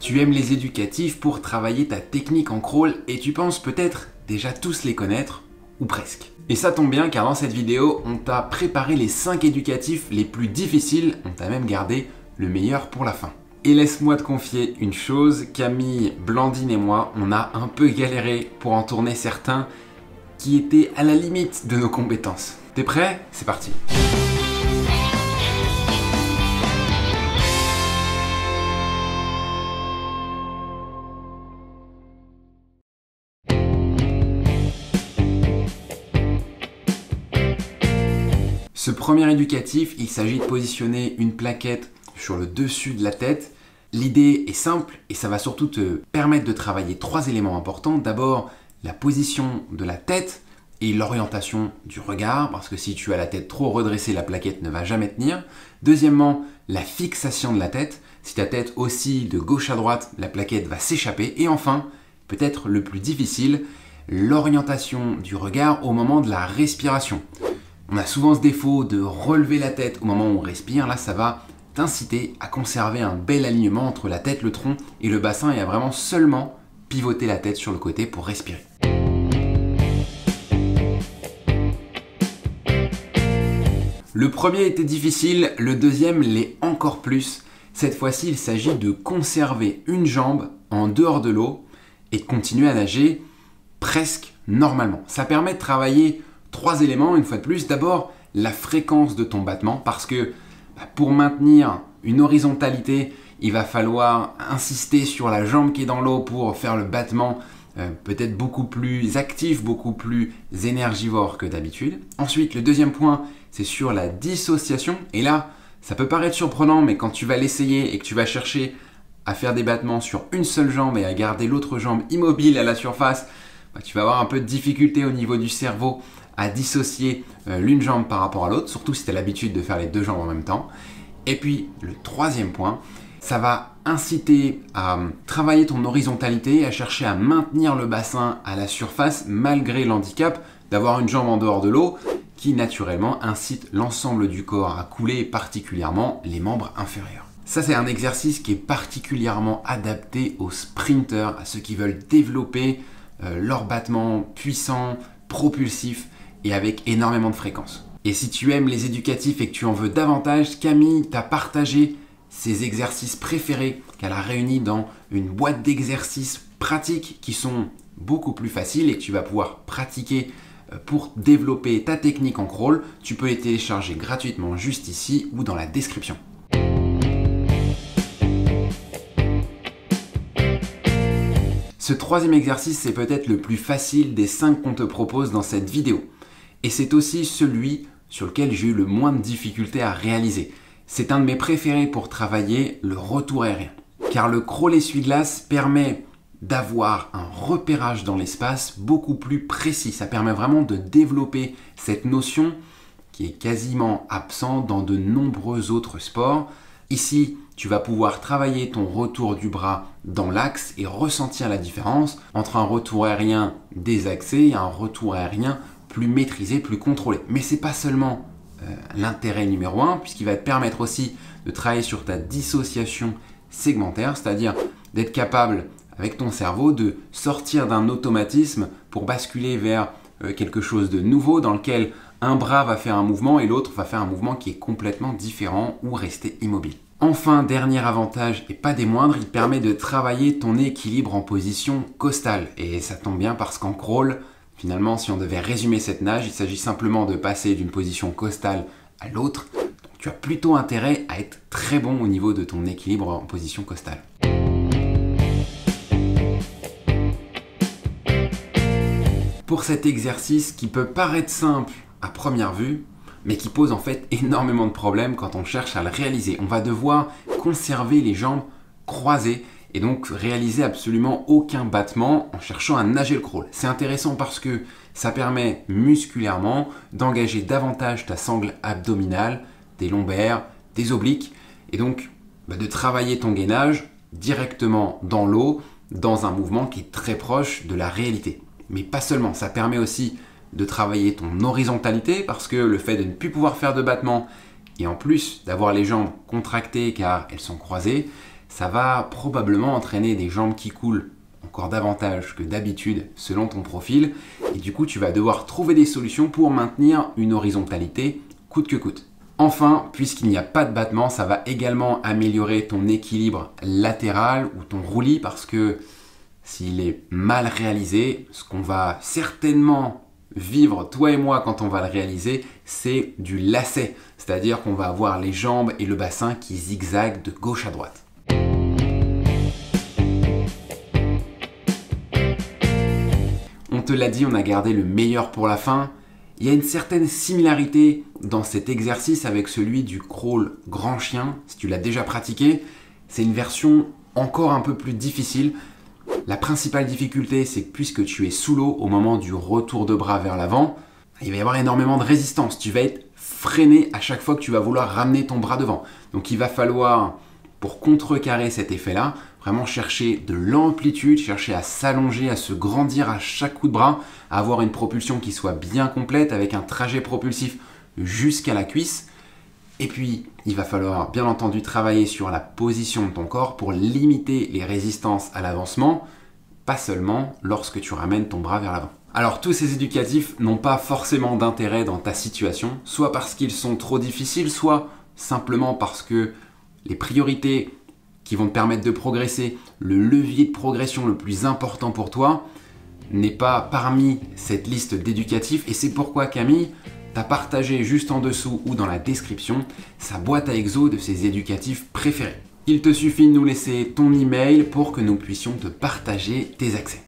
Tu aimes les éducatifs pour travailler ta technique en crawl et tu penses peut-être déjà tous les connaître, ou presque. Et ça tombe bien car dans cette vidéo, on t'a préparé les 5 éducatifs les plus difficiles, on t'a même gardé le meilleur pour la fin. Et laisse-moi te confier une chose, Camille, Blandine et moi, on a un peu galéré pour en tourner certains qui étaient à la limite de nos compétences. T'es prêt? C'est parti Ce premier éducatif, il s'agit de positionner une plaquette sur le dessus de la tête. L'idée est simple et ça va surtout te permettre de travailler trois éléments importants. D'abord, la position de la tête et l'orientation du regard, parce que si tu as la tête trop redressée, la plaquette ne va jamais tenir. Deuxièmement, la fixation de la tête. Si ta tête oscille de gauche à droite, la plaquette va s'échapper. Et enfin, peut-être le plus difficile, l'orientation du regard au moment de la respiration. On a souvent ce défaut de relever la tête au moment où on respire. Là, ça va t'inciter à conserver un bel alignement entre la tête, le tronc et le bassin et à vraiment seulement pivoter la tête sur le côté pour respirer. Le premier était difficile, le deuxième l'est encore plus. Cette fois-ci, il s'agit de conserver une jambe en dehors de l'eau et de continuer à nager presque normalement. Ça permet de travailler Trois éléments, une fois de plus. D'abord, la fréquence de ton battement, parce que bah, pour maintenir une horizontalité, il va falloir insister sur la jambe qui est dans l'eau pour faire le battement euh, peut-être beaucoup plus actif, beaucoup plus énergivore que d'habitude. Ensuite, le deuxième point, c'est sur la dissociation. Et là, ça peut paraître surprenant, mais quand tu vas l'essayer et que tu vas chercher à faire des battements sur une seule jambe et à garder l'autre jambe immobile à la surface, bah, tu vas avoir un peu de difficulté au niveau du cerveau à dissocier euh, l'une jambe par rapport à l'autre, surtout si tu as l'habitude de faire les deux jambes en même temps. Et puis le troisième point, ça va inciter à euh, travailler ton horizontalité, à chercher à maintenir le bassin à la surface malgré l'handicap d'avoir une jambe en dehors de l'eau qui naturellement incite l'ensemble du corps à couler, particulièrement les membres inférieurs. Ça, c'est un exercice qui est particulièrement adapté aux sprinters, à ceux qui veulent développer euh, leur battement puissant, propulsif et avec énormément de fréquence. Et si tu aimes les éducatifs et que tu en veux davantage, Camille t'a partagé ses exercices préférés qu'elle a réunis dans une boîte d'exercices pratiques qui sont beaucoup plus faciles et que tu vas pouvoir pratiquer euh, pour développer ta technique en crawl. Tu peux les télécharger gratuitement juste ici ou dans la description. Ce troisième exercice, c'est peut-être le plus facile des cinq qu'on te propose dans cette vidéo. Et c'est aussi celui sur lequel j'ai eu le moins de difficultés à réaliser. C'est un de mes préférés pour travailler le retour aérien. Car le crawl essuie-glace permet d'avoir un repérage dans l'espace beaucoup plus précis. Ça permet vraiment de développer cette notion qui est quasiment absente dans de nombreux autres sports. Ici, tu vas pouvoir travailler ton retour du bras dans l'axe et ressentir la différence entre un retour aérien désaxé et un retour aérien plus maîtrisé, plus contrôlé. Mais c'est pas seulement l'intérêt numéro un, puisqu'il va te permettre aussi de travailler sur ta dissociation segmentaire, c'est-à-dire d'être capable avec ton cerveau de sortir d'un automatisme pour basculer vers euh, quelque chose de nouveau dans lequel un bras va faire un mouvement et l'autre va faire un mouvement qui est complètement différent ou rester immobile. Enfin, dernier avantage et pas des moindres, il permet de travailler ton équilibre en position costale. Et ça tombe bien parce qu'en crawl, Finalement, si on devait résumer cette nage, il s'agit simplement de passer d'une position costale à l'autre. tu as plutôt intérêt à être très bon au niveau de ton équilibre en position costale. Pour cet exercice qui peut paraître simple à première vue, mais qui pose en fait énormément de problèmes quand on cherche à le réaliser. On va devoir conserver les jambes croisées et donc réaliser absolument aucun battement en cherchant à nager le crawl. C'est intéressant parce que ça permet musculairement d'engager davantage ta sangle abdominale, des lombaires, des obliques, et donc bah, de travailler ton gainage directement dans l'eau, dans un mouvement qui est très proche de la réalité. Mais pas seulement, ça permet aussi de travailler ton horizontalité parce que le fait de ne plus pouvoir faire de battement et en plus d'avoir les jambes contractées car elles sont croisées, ça va probablement entraîner des jambes qui coulent encore davantage que d'habitude selon ton profil et du coup tu vas devoir trouver des solutions pour maintenir une horizontalité coûte que coûte. Enfin, puisqu'il n'y a pas de battement, ça va également améliorer ton équilibre latéral ou ton roulis parce que s'il est mal réalisé, ce qu'on va certainement vivre, toi et moi, quand on va le réaliser, c'est du lacet. C'est-à-dire qu'on va avoir les jambes et le bassin qui zigzaguent de gauche à droite. L'a dit, on a gardé le meilleur pour la fin. Il y a une certaine similarité dans cet exercice avec celui du crawl grand chien, si tu l'as déjà pratiqué. C'est une version encore un peu plus difficile la principale difficulté, c'est que puisque tu es sous l'eau au moment du retour de bras vers l'avant, il va y avoir énormément de résistance. Tu vas être freiné à chaque fois que tu vas vouloir ramener ton bras devant. Donc il va falloir, pour contrecarrer cet effet-là, vraiment chercher de l'amplitude, chercher à s'allonger, à se grandir à chaque coup de bras, avoir une propulsion qui soit bien complète avec un trajet propulsif jusqu'à la cuisse. Et puis, il va falloir bien entendu travailler sur la position de ton corps pour limiter les résistances à l'avancement, pas seulement lorsque tu ramènes ton bras vers l'avant. Alors tous ces éducatifs n'ont pas forcément d'intérêt dans ta situation, soit parce qu'ils sont trop difficiles, soit simplement parce que les priorités qui vont te permettre de progresser, le levier de progression le plus important pour toi, n'est pas parmi cette liste d'éducatifs. Et c'est pourquoi Camille, T'as partagé juste en dessous ou dans la description sa boîte à exo de ses éducatifs préférés. Il te suffit de nous laisser ton email pour que nous puissions te partager tes accès.